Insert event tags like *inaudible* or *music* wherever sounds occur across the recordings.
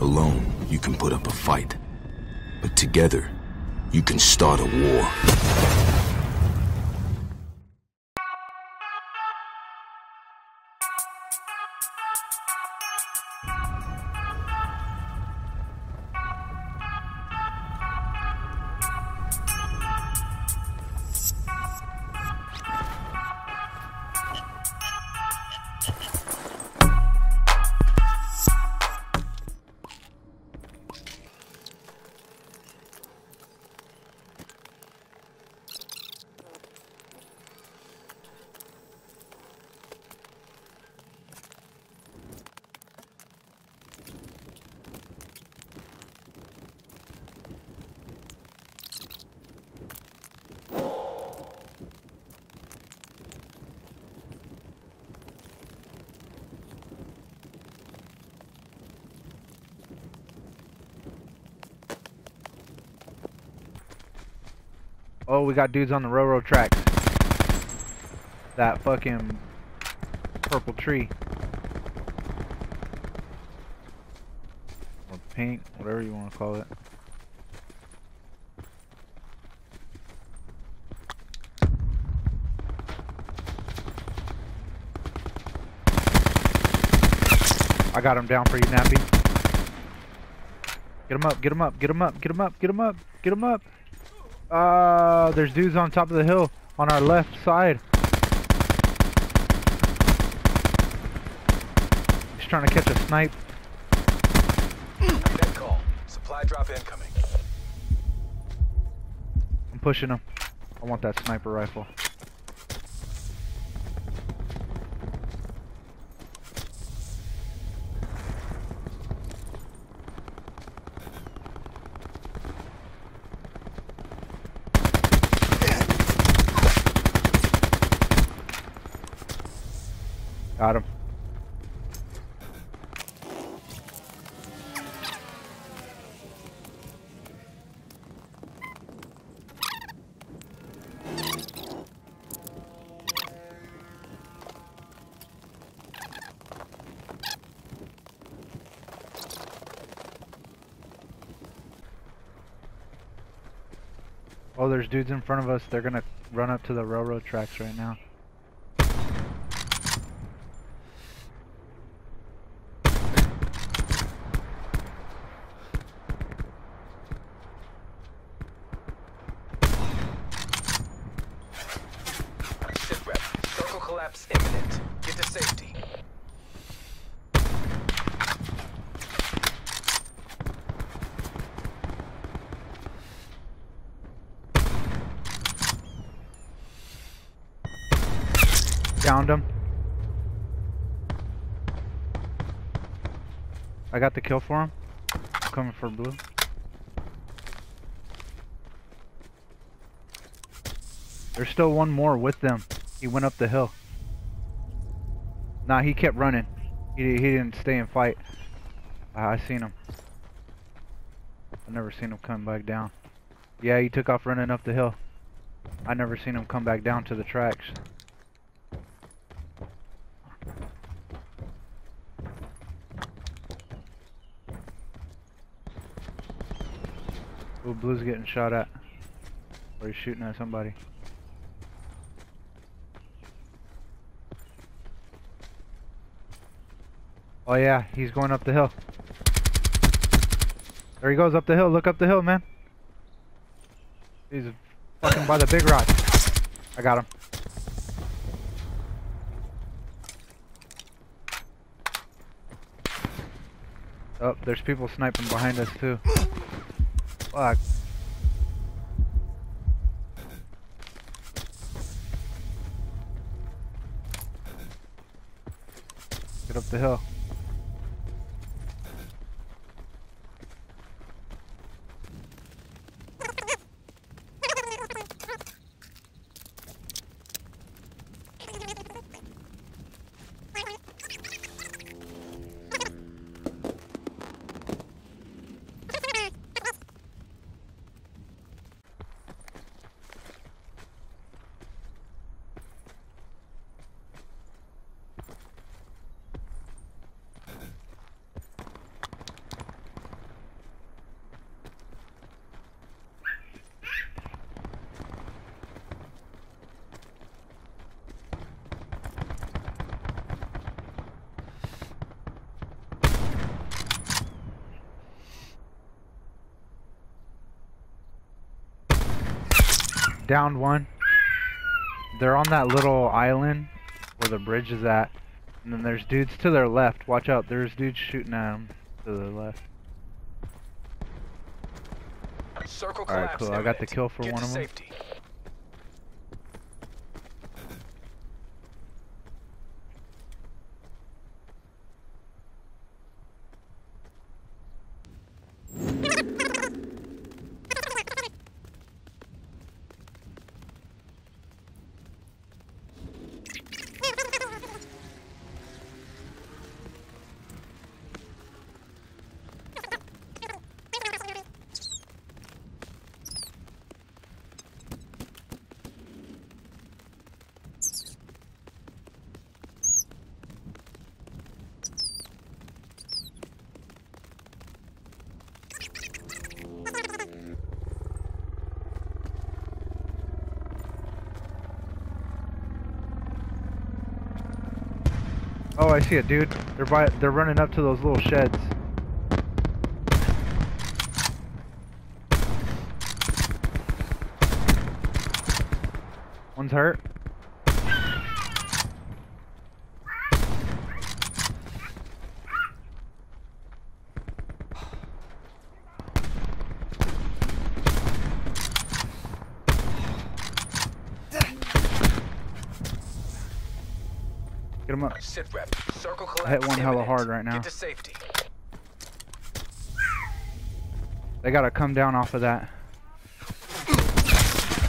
Alone, you can put up a fight. But together, you can start a war. Oh, we got dudes on the railroad tracks. That fucking purple tree. Or pink, whatever you want to call it. I got him down for you, Nappy. Get him up, get him up, get him up, get him up, get him up, get him up. Uh, there's dudes on top of the hill on our left side. He's trying to catch a snipe. Net call. Supply drop incoming. I'm pushing him. I want that sniper rifle. Got him. Oh, there's dudes in front of us. They're gonna run up to the railroad tracks right now. Sit rep. Circle collapse imminent. Get to safety. Downed him. I got the kill for him. I'm coming for blue. There's still one more with them. He went up the hill. Nah, he kept running. He, he didn't stay and fight. I, I seen him. I never seen him come back down. Yeah, he took off running up the hill. I never seen him come back down to the tracks. Blue's getting shot at. Or he's shooting at somebody. Oh yeah, he's going up the hill. There he goes up the hill. Look up the hill, man. He's fucking by the big rock. I got him. Oh, there's people sniping behind us too. Fuck. Up the hill. Downed one. They're on that little island where the bridge is at. And then there's dudes to their left. Watch out, there's dudes shooting at them to the left. Circle Alright, collapse cool. I got the kill for Get one of of 'em. safety. Oh, I see it, dude. They're by, they're running up to those little sheds. One's hurt. Get him up. Sit rep. Circle collapse I hit one hella hard right now. Get to safety. They gotta come down off of that.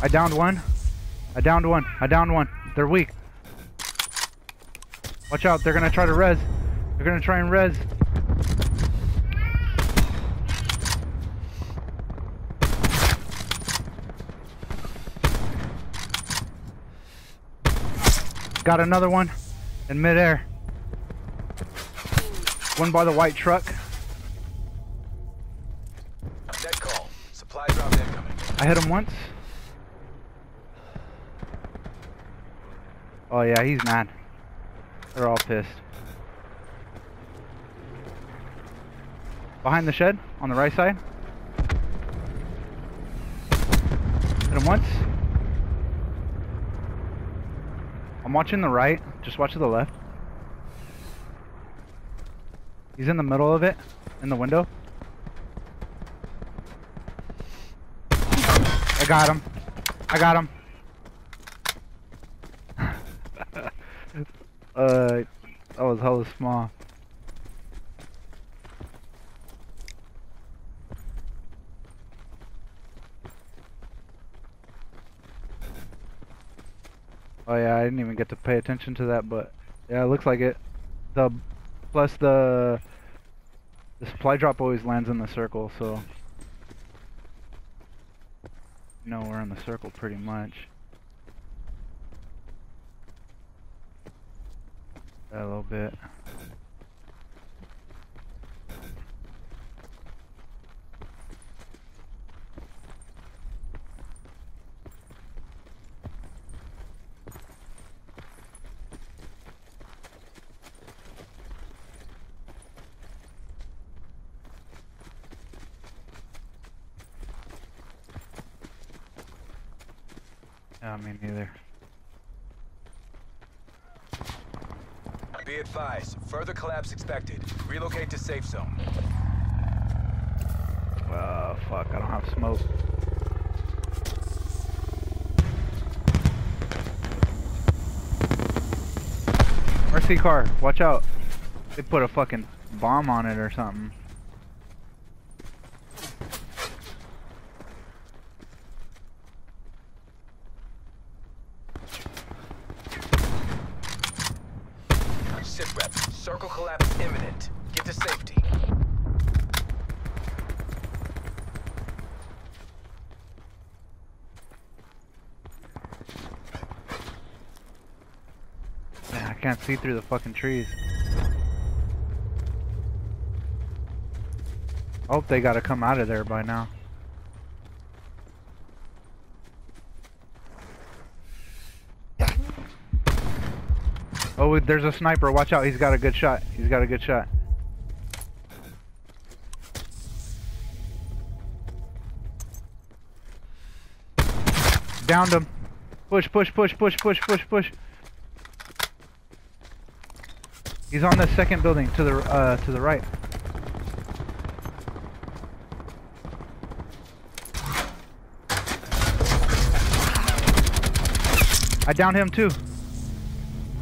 I downed one. I downed one. I downed one. They're weak. Watch out, they're gonna try to res. They're gonna try and res. Got another one in midair. One by the white truck. Net call. Supply drop incoming. I hit him once. Oh yeah, he's mad. They're all pissed. Behind the shed, on the right side. Hit him once. I'm watching the right, just watch to the left. He's in the middle of it, in the window. I got him. I got him. *laughs* uh, that was hella small. Oh yeah, I didn't even get to pay attention to that, but yeah, it looks like it. The plus the the supply drop always lands in the circle, so you know we're in the circle pretty much. A little bit. Yeah, me neither. Be advised. Further collapse expected. Relocate to safe zone. Uh, fuck, I don't have smoke. RC car, watch out. They put a fucking bomb on it or something. Sit rep. Circle collapse imminent. Get to safety. Man, I can't see through the fucking trees. Hope they gotta come out of there by now. Oh, there's a sniper. Watch out. He's got a good shot. He's got a good shot. Downed him. Push, push, push, push, push, push, push. He's on the second building to the uh to the right. I downed him too.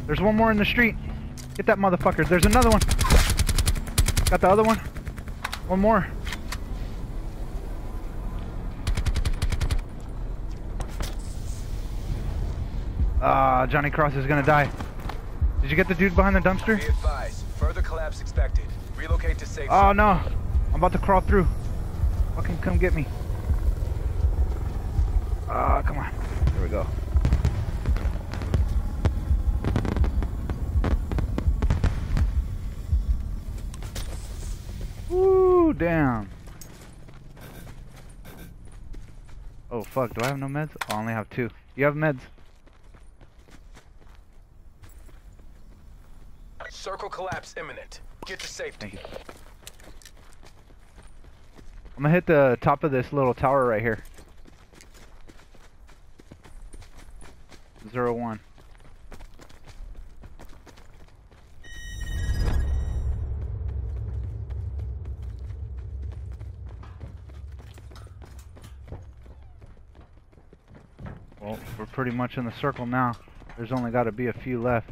There's one more in the street. Get that motherfucker. There's another one. Got the other one. One more. Ah, Johnny Cross is gonna die. Did you get the dude behind the dumpster? Be advised. Further collapse expected. Relocate to safe Oh zone. no! I'm about to crawl through. Fucking come get me. Ah, come on. Here we go. Woo, damn. Oh fuck, do I have no meds? Oh, I only have two. You have meds? Circle collapse imminent. Get to safety. I'm gonna hit the top of this little tower right here. Zero one. Well, we're pretty much in the circle now. There's only got to be a few left.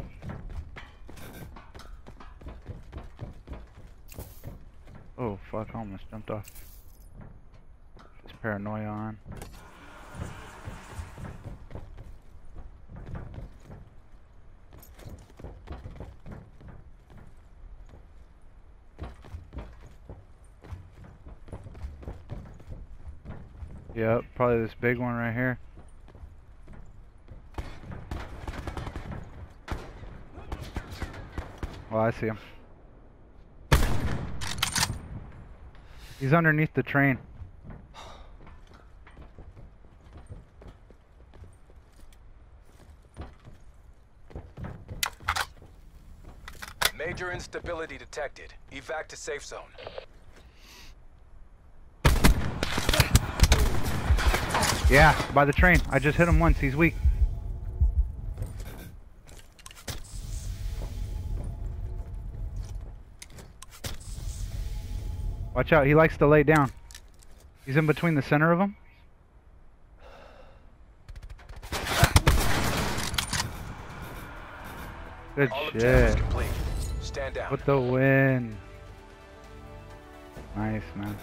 Oh fuck, I almost jumped off. This paranoia on. Yep, probably this big one right here. Oh, I see him. He's underneath the train. Major instability detected. Evac to safe zone. Yeah, by the train. I just hit him once. He's weak. Watch out. He likes to lay down. He's in between the center of them. Good All shit. Stand down. With the win. Nice, man.